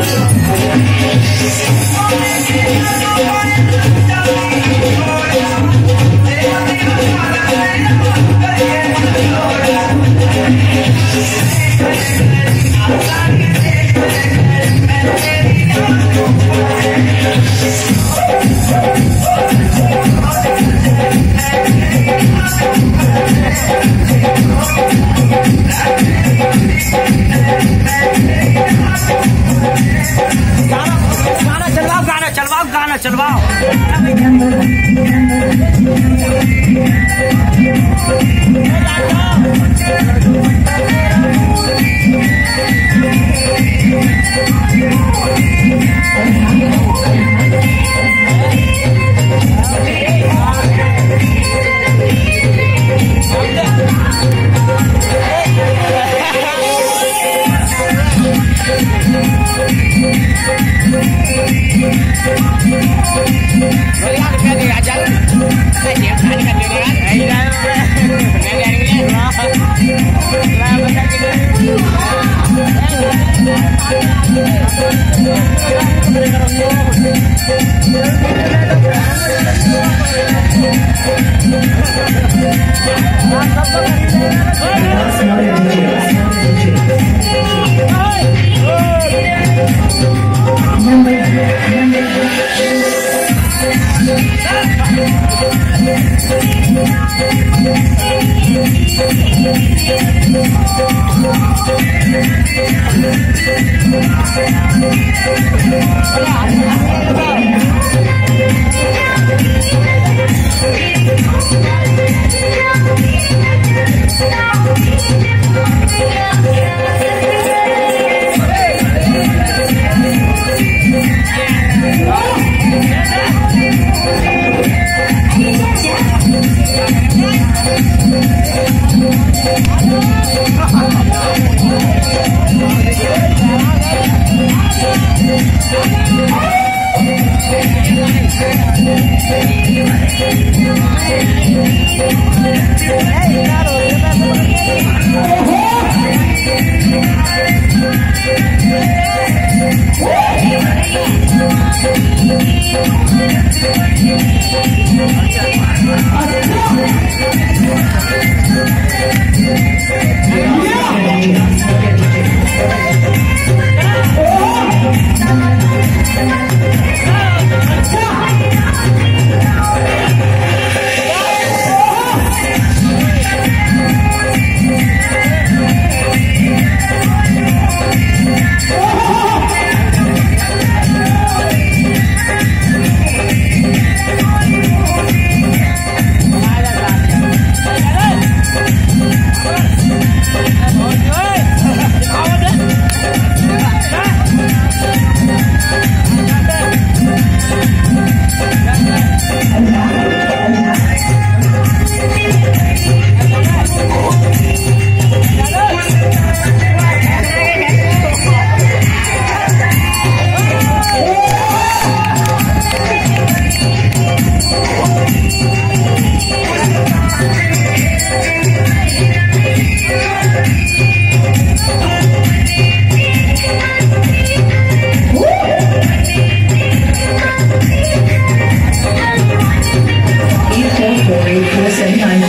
thank गाना चलवाओ गाना चलवाओ गाना चलवाओ। Yeah. Hey! I'm say hi